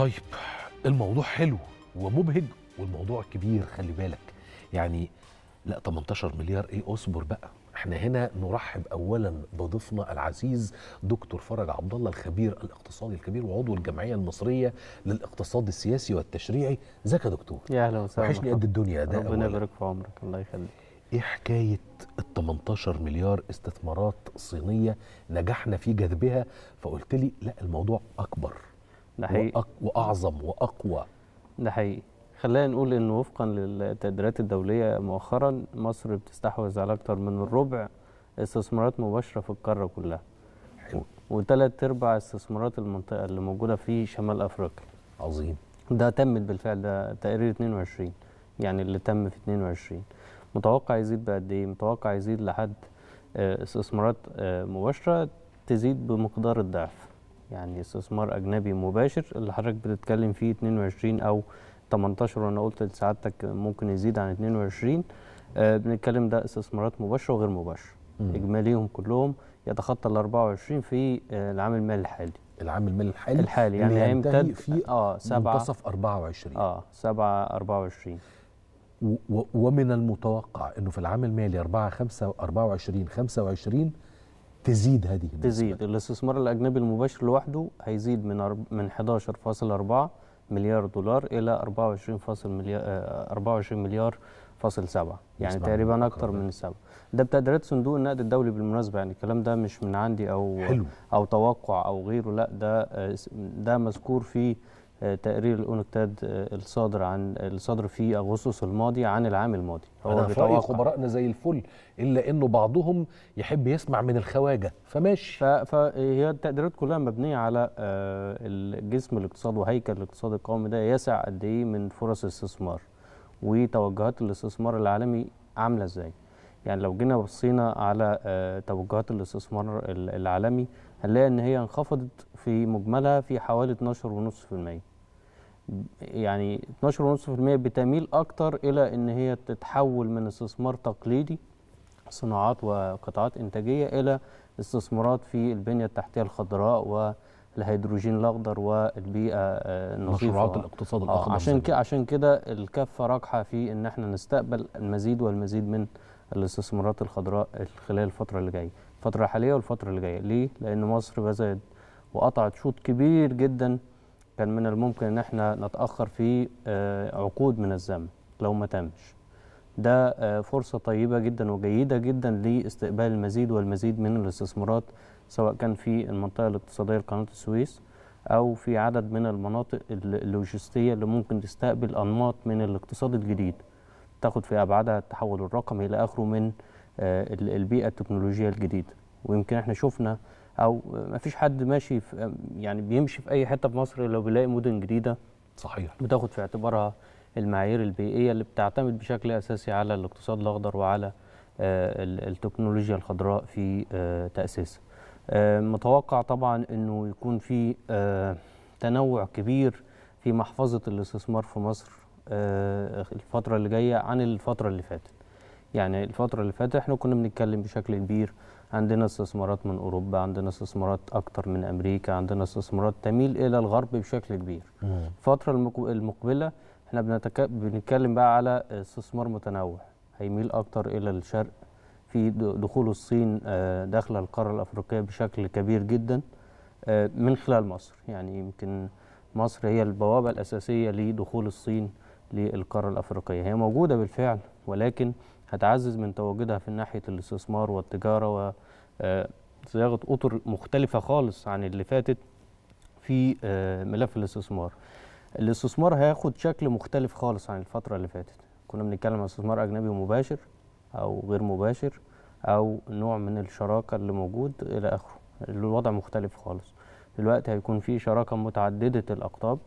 طيب الموضوع حلو ومبهج والموضوع كبير خلي بالك. يعني لا 18 مليار إيه؟ أصبر بقى. إحنا هنا نرحب اولا بضيفنا العزيز دكتور فرج عبد الله الخبير الاقتصادي الكبير وعضو الجمعية المصرية للاقتصاد السياسي والتشريعي. إزيك يا دكتور؟ يا أهلا وسهلا. وحشني قد الدنيا ده ربنا. يبارك في عمرك الله يخليك. إيه حكاية ال 18 مليار استثمارات صينية نجحنا في جذبها؟ فقلت لي لا الموضوع أكبر. ده حقيقي. وأك وأعظم وأقوى. ده حقيقي. خلينا نقول إن وفقا للتقديرات الدولية مؤخرا مصر بتستحوذ على أكثر من الربع استثمارات مباشرة في القارة كلها. حلو. وثلاث أرباع استثمارات المنطقة اللي موجودة في شمال أفريقيا. عظيم. ده تمت بالفعل ده تقرير 22 يعني اللي تم في 22 متوقع يزيد بقد إيه؟ متوقع يزيد لحد آه، استثمارات آه، مباشرة تزيد بمقدار الضعف. يعني استثمار أجنبي مباشر اللي حضرتك بتتكلم فيه 22 أو 18 وأنا قلت لسعادتك ممكن يزيد عن 22 آه، بنتكلم ده استثمارات مباشرة وغير مباشرة. إجماليهم كلهم يتخطى ال 24 في آه، العام المالي الحالي. العام المالي الحالي؟ الحالي يعني هيمتد في آه سبعة. منتصف 24 آه 7 24 و- و- ومن المتوقع إنه في العام المالي 4 5 24 25 تزيد هذه النسبة. تزيد. الاستثمار الأجنبي المباشر لوحده هيزيد من من 11.4 مليار دولار إلى 24 مليار 24 مليار فاصل 7 يعني تقريبا الرقم من السبعة. ده بتقديرات صندوق النقد الدولي بالمناسبة. يعني الكلام ده مش من عندي أو حلو. أو توقع أو غيره. لا ده آه، ده مذكور في تقرير الأونكتاد آه، الصادر عن الصادر في أغسطس الماضي عن العام الماضي. أنا في رأيي خبرائنا زي الفل إلا إنه بعضهم يحب يسمع من الخواجة. فماشي. فهي التقديرات كلها مبنية على آه، الجسم الاقتصاد وهيكل الاقتصاد القومي ده يسع قد إيه من فرص استثمار وتوجهات الاستثمار العالمي عاملة إزاي. يعني لو جينا بصينا على آه، توجهات الاستثمار ال- العالمي هنلاقي إن هي انخفضت في مجملها في حوالي 12.5% يعني 12.5% بتميل أكتر إلى إن هي تتحول من استثمار تقليدي صناعات وقطاعات إنتاجية إلى استثمارات في البنية التحتية الخضراء والهيدروجين الأخضر والبيئة آه، النظيفه مشروعات الاقتصاد آه الأخضر عشان كده عشان كده الكفة راجحة في إن إحنا نستقبل المزيد والمزيد من الاستثمارات الخضراء خلال الفترة اللي جاية الفترة الحالية والفترة اللي جاية. ليه؟ لأن مصر بذلت وقطعت شوط كبير جدا كان من الممكن إن إحنا نتأخر في آه، عقود من الزمن لو ما تمش. ده آه، فرصة طيبة جدا وجيدة جدا لاستقبال المزيد والمزيد من الاستثمارات سواء كان في المنطقة الاقتصادية لقناة السويس أو في عدد من المناطق الل- اللوجستية اللي ممكن تستقبل أنماط من الاقتصاد الجديد. تاخد في أبعادها التحول الرقمي إلى آخره من آه، ال- البيئة التكنولوجية الجديدة. ويمكن إحنا شفنا أو ما فيش حد ماشي في يعني بيمشي في أي حتة في مصر لو بيلاقي مدن جديدة صحيح بتاخد في اعتبارها المعايير البيئية اللي بتعتمد بشكل أساسي على الاقتصاد الأخضر وعلى آه، ال- التكنولوجيا الخضراء في آه، تأسيسها. آه، متوقع طبعا إنه يكون في تنوع كبير في محفظة الاستثمار في مصر الفترة اللي جاية عن الفترة اللي فاتت. يعني الفترة اللي فاتت إحنا كنا بنتكلم بشكل كبير عندنا استثمارات من أوروبا عندنا استثمارات أكتر من أمريكا عندنا استثمارات تميل إلى الغرب بشكل كبير. المك- المقبلة إحنا بنتك... بنتكلم بقى على استثمار متنوع هيميل أكتر إلى الشرق في دخول الصين آه، داخل القارة الأفريقية بشكل كبير جدا آه، من خلال مصر. يعني يمكن مصر هي البوابة الأساسية لدخول الصين للقارة الأفريقية. هي موجودة بالفعل ولكن هتعزز من تواجدها في ناحية الاستثمار والتجارة وصياغة أطر مختلفة خالص عن اللي فاتت في آه، ملف الاستثمار. الاستثمار هياخد شكل مختلف خالص عن الفترة اللي فاتت. كنا بنتكلم عن استثمار أجنبي مباشر أو غير مباشر أو نوع من الشراكة اللي موجود إلى آخره. الوضع مختلف خالص. دلوقتي هيكون في شراكة متعددة الأقطاب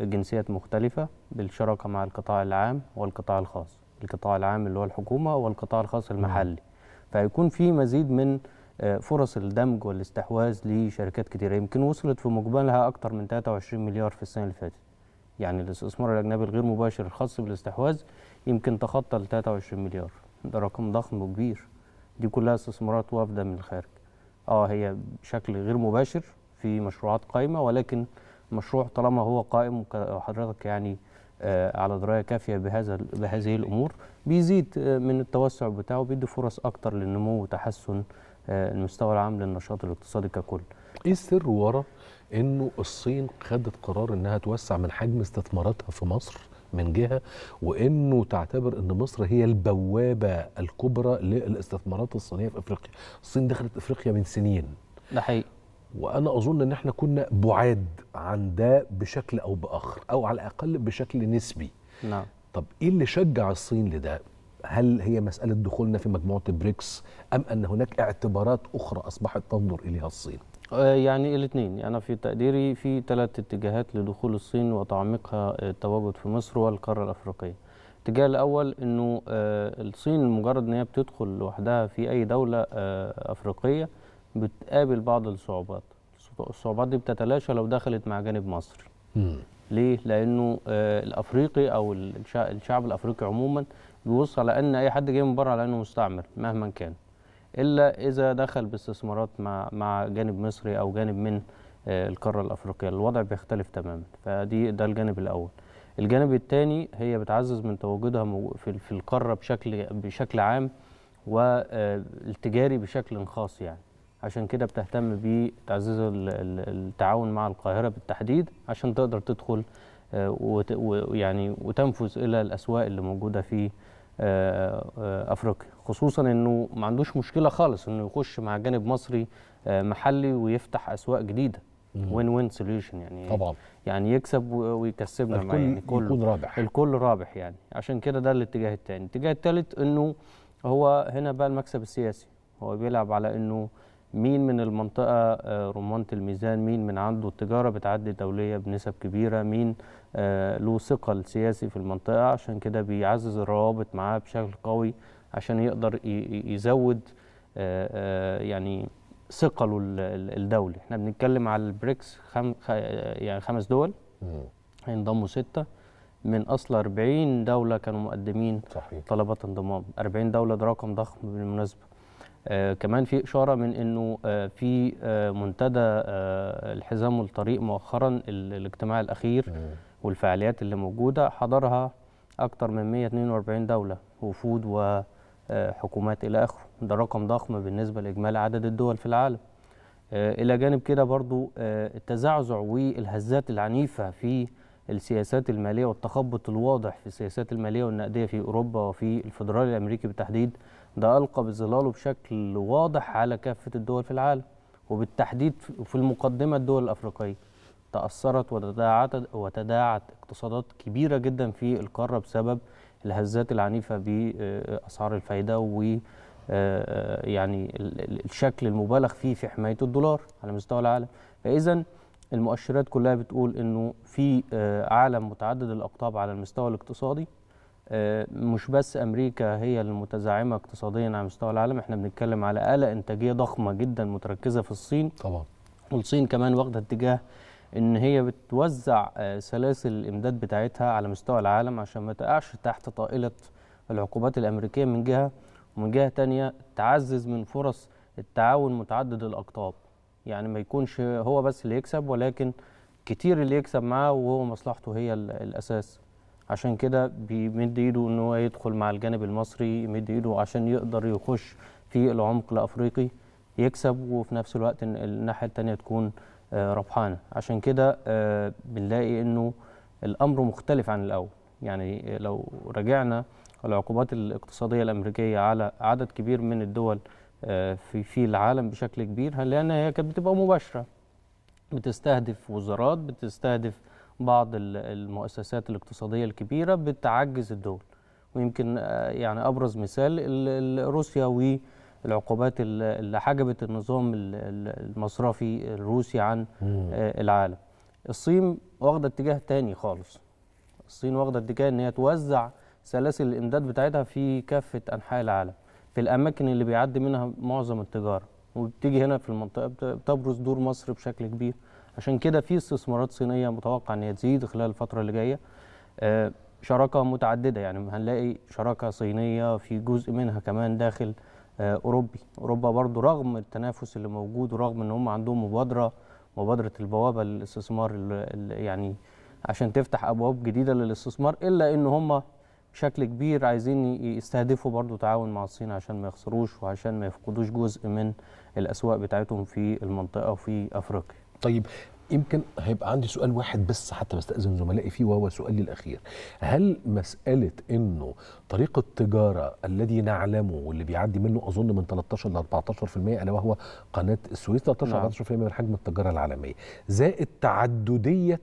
جنسيات مختلفة بالشراكة مع القطاع العام والقطاع الخاص. القطاع العام اللي هو الحكومة والقطاع الخاص المحلي. فهيكون في مزيد من آه، فرص الدمج والاستحواذ لشركات كتيرة. يمكن وصلت في مجملها أكتر من 23 مليار في السنة اللي فاتت. يعني الاستثمار الأجنبي الغير مباشر الخاص بالاستحواذ يمكن تخطى ال 23 مليار. ده رقم ضخم وكبير. دي كلها استثمارات وافدة من الخارج. آه هي بشكل غير مباشر في مشروعات قايمة ولكن المشروع طالما هو قائم وحضرتك يعني على دراية كافية بهذا بهذه الأمور بيزيد آه، من التوسع بتاعه بيدي فرص أكتر للنمو وتحسن آه، المستوى العام للنشاط الاقتصادي ككل. إيه السر ورا إنه الصين خدت قرار إنها توسع من حجم استثماراتها في مصر من جهة وإنه تعتبر إن مصر هي البوابة الكبرى للاستثمارات الصينية في إفريقيا؟ الصين دخلت إفريقيا من سنين. ده حقيقي. وأنا أظن إن إحنا كنا بعاد عن ده بشكل أو بآخر أو على الأقل بشكل نسبي. نعم. طب إيه اللي شجع الصين لده؟ هل هي مسألة دخولنا في مجموعة البريكس أم أن هناك اعتبارات أخرى أصبحت تنظر إليها الصين؟ آه، يعني الاثنين. أنا في تقديري في ثلاث اتجاهات لدخول الصين وتعميقها التواجد في مصر والقارة الأفريقية. الاتجاه الأول إنه آه، الصين مجرد إن هي بتدخل لوحدها في أي دولة آه، أفريقية بتقابل بعض الصعوبات. الصعوبات دي بتتلاشى لو دخلت مع جانب مصري. مم. ليه؟ لأنه آه، الأفريقي أو الشع- الشعب الأفريقي عموما بيبص على أن أي حد جاي من بره على أنه مستعمر مهما كان. إلا إذا دخل باستثمارات مع مع جانب مصري أو جانب من آه، القارة الأفريقية الوضع بيختلف تماما. فدي ده الجانب الأول. الجانب الثاني هي بتعزز من تواجدها في في القارة بشكل بشكل عام والتجاري بشكل خاص يعني. عشان كده بتهتم بتعزيز ال- ال- التعاون مع القاهرة بالتحديد عشان تقدر تدخل آه، ويعني وتنفذ إلى الأسواق اللي موجودة في آه، آه، أفريقيا. خصوصا إنه ما عندوش مشكلة خالص إنه يخش مع جانب مصري محلي ويفتح أسواق جديدة. وين وين سوليوشن يعني. طبعا. يعني يكسب ويكسبنا معاه يعني الكل يكون رابح. الكل رابح يعني. عشان كده ده الاتجاه الثاني الاتجاه الثالث إنه هو هنا بقى المكسب السياسي. هو بيلعب على إنه مين من المنطقة آه، رمانة الميزان مين من عنده التجارة بتعدي دولية بنسب كبيرة مين آه، له ثقل سياسي في المنطقة. عشان كده بيعزز الروابط معاه بشكل قوي عشان يقدر يزود آه، يعني ثقله ال- ال- الدولي. إحنا بنتكلم على البريكس خم يعني خمس دول. هينضموا ستة. من أصل 40 دولة كانوا مقدمين صحيح. طلبات انضمام. 40 دولة ده رقم ضخم بالمناسبة. آه كمان في إشارة من أنه آه في آه منتدى آه الحزام والطريق مؤخرا ال- الاجتماع الأخير مم. والفعاليات اللي موجودة حضرها أكتر من 142 دولة وفود وحكومات إلى آخره ده رقم ضخم بالنسبة لإجمالي عدد الدول في العالم آه، إلى جانب كده برضو آه، التزعزع والهزات العنيفة في السياسات المالية والتخبط الواضح في السياسات المالية والنقدية في أوروبا وفي الفدرالي الأمريكي بالتحديد ده ألقى بظلاله بشكل واضح على كافة الدول في العالم وبالتحديد في المقدمة الدول الأفريقية. تأثرت وتداعت وتداعت اقتصادات كبيرة جدا في القارة بسبب الهزات العنيفة بأسعار الفايدة و آه، يعني ال- ال- الشكل المبالغ فيه في حماية الدولار على مستوى العالم. فإذا المؤشرات كلها بتقول إنه في آه، عالم متعدد الأقطاب على المستوى الاقتصادي. آه، مش بس أمريكا هي المتزعمة اقتصاديا على مستوى العالم إحنا بنتكلم على آلة إنتاجية ضخمة جدا متركزة في الصين. طبعا. والصين كمان واخدة اتجاه إن هي بتوزع آه، سلاسل الإمداد بتاعتها على مستوى العالم عشان ما تقعش تحت طائلة العقوبات الأمريكية من جهة ومن جهة تانية تعزز من فرص التعاون متعدد الأقطاب. يعني ما يكونش هو بس اللي يكسب ولكن كتير اللي يكسب معاه وهو مصلحته هي ال- الأساس. عشان كده بيمد ايده ان هو يدخل مع الجانب المصري يمد ايده عشان يقدر يخش في العمق الافريقي يكسب وفي نفس الوقت الناحية التانية تكون آه، ربحانة. عشان كده آه، بنلاقي انه الامر مختلف عن الأول. يعني لو رجعنا العقوبات الاقتصادية الأمريكية على عدد كبير من الدول آه، في في العالم بشكل كبير هنلاقي ان هي كانت بتبقى مباشرة. بتستهدف وزارات بتستهدف بعض ال- المؤسسات الاقتصادية الكبيرة بتعجز الدول. ويمكن آه، يعني أبرز مثال ال- ال- روسيا والعقوبات ال- اللي حجبت النظام ال- ال- المصرفي الروسي عن. آه، العالم. الصين واخدة اتجاه تاني خالص. الصين واخدة اتجاه إن هي توزع سلاسل الإمداد بتاعتها في كافة أنحاء العالم. في الأماكن اللي بيعدي منها معظم التجارة. وبتيجي هنا في المنطقة بت- بتبرز دور مصر بشكل كبير. عشان كده في استثمارات صينية متوقع إن هي تزيد خلال الفترة اللي جاية. آه، شراكة متعددة يعني هنلاقي شراكة صينية في جزء منها كمان داخل آه، أوروبي. أوروبا برضو رغم التنافس اللي موجود ورغم إن هم عندهم مبادرة مبادرة البوابة للاستثمار يعني عشان تفتح أبواب جديدة للاستثمار إلا إن هم بشكل كبير عايزين يستهدفوا برضو تعاون مع الصين عشان ما يخسروش وعشان ما يفقدوش جزء من الأسواق بتاعتهم في المنطقة وفي أفريقيا طيب يمكن هيبقى عندي سؤال واحد بس حتى بستأذن زملائي فيه وهو سؤالي الأخير هل مسألة أنه طريق التجارة الذي نعلمه واللي بيعدي منه أظن من 13 ل 14% ألا وهو قناة السويس 13 نعم. 14% من حجم التجارة العالمية زائد تعددية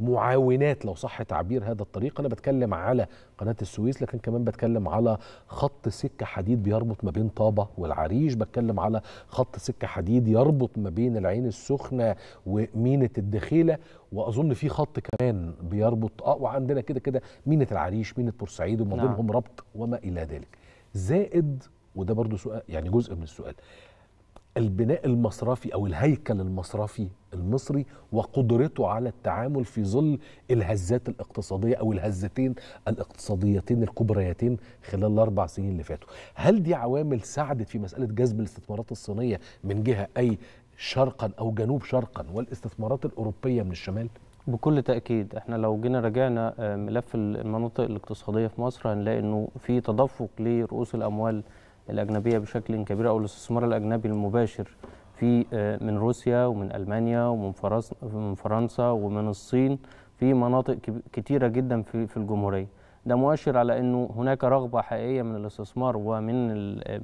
معاونات لو صح تعبير هذا الطريق. أنا بتكلم على قناة السويس لكن كمان بتكلم على خط سكة حديد بيربط ما بين طابة والعريش. بتكلم على خط سكة حديد يربط ما بين العين السخنة ومينة الدخيلة. وأظن في خط كمان بيربط آه وعندنا كده كده مينة العريش مينة بورسعيد وما نعم. بينهم ربط وما إلى ذلك. زائد وده برضو سؤال يعني جزء من السؤال البناء المصرفي أو الهيكل المصرفي المصري وقدرته على التعامل في ظل الهزات الاقتصادية أو الهزتين الاقتصاديتين الكبريتين خلال الأربع سنين اللي فاتوا. هل دي عوامل ساعدت في مسألة جذب الاستثمارات الصينية من جهة أي شرقا أو جنوب شرقا والاستثمارات الأوروبية من الشمال؟ بكل تأكيد إحنا لو جينا راجعنا آه، ملف المناطق الاقتصادية في مصر هنلاقي إنه في تدفق لرؤوس الأموال الأجنبية بشكل كبير أو الاستثمار الأجنبي المباشر في آه، من روسيا ومن ألمانيا ومن فرنسا من فرنسا ومن الصين في مناطق كتيرة جدا في الجمهورية. ده مؤشر على إنه هناك رغبة حقيقية من الاستثمار ومن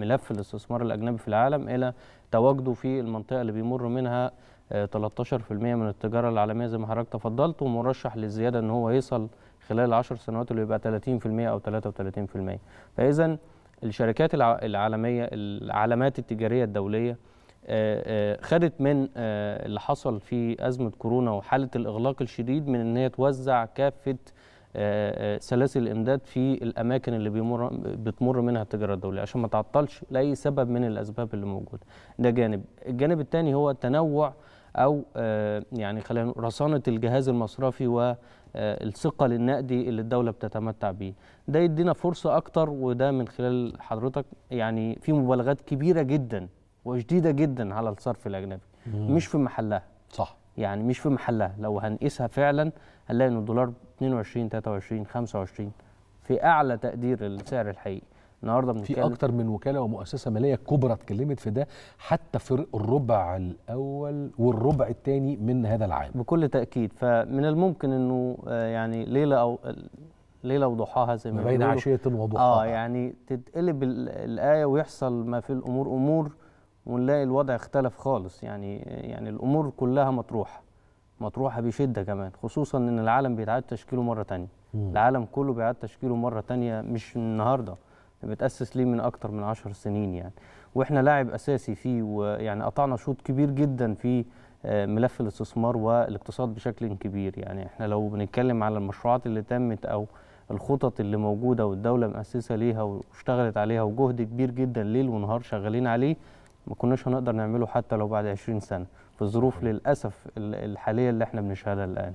ملف الاستثمار الأجنبي في العالم إلى تواجده في المنطقة اللي بيمر منها آه، 13% من التجارة العالمية زي ما حضرتك تفضلت ومرشح للزيادة إن هو يصل خلال 10 سنوات اللي يبقى 30% أو 33% فاذا الشركات الع- العالمية العلامات التجارية الدولية آه، آه، خدت من آه، اللي حصل في أزمة كورونا وحالة الإغلاق الشديد من إن هي توزع كافة آه، سلاسل الإمداد في الأماكن اللي بيمر بتمر منها التجارة الدولية عشان ما تعطلش لأي سبب من الأسباب اللي موجودة. ده جانب. الجانب الثاني هو التنوع أو آه، يعني خلينا نقول رصانة الجهاز المصرفي والثقه النقدي اللي الدولة بتتمتع بيه. ده يدينا فرصة أكتر وده من خلال حضرتك يعني في مبالغات كبيرة جدا وشديدة جدا على الصرف الأجنبي. مش في محلها. صح. يعني مش في محلها. لو هنقيسها فعلا هنلاقي إن الدولار 22 23 25 في أعلى تقدير السعر الحقيقي. النهارده في بنتكلم أكتر من وكالة ومؤسسة مالية كبرى اتكلمت في ده حتى في الربع الأول والربع الثاني من هذا العام. بكل تأكيد فمن الممكن إنه آه، يعني ليلة أو ليلة وضحاها زي ما بين. عشية وضحاها. آه يعني تتقلب ال- الآية ويحصل ما في الأمور أمور ونلاقي الوضع اختلف خالص يعني يعني الأمور كلها مطروحة مطروحة بشدة كمان خصوصا إن العالم بيتعاد تشكيله مرة تانية مم. العالم كله بيعاد تشكيله مرة تانية مش النهارده بتأسس ليه من أكتر من عشر سنين يعني. وإحنا لاعب أساسي فيه ويعني قطعنا شوط كبير جدا في آه، ملف الاستثمار والاقتصاد بشكل كبير يعني. إحنا لو بنتكلم على المشروعات اللي تمت أو الخطط اللي موجودة والدولة مؤسسه ليها واشتغلت عليها وجهد كبير جدا ليل ونهار شغالين عليه ما كناش هنقدر نعمله حتى لو بعد 20 سنة. في الظروف للأسف ال- الحالية اللي إحنا بنشهدها الآن.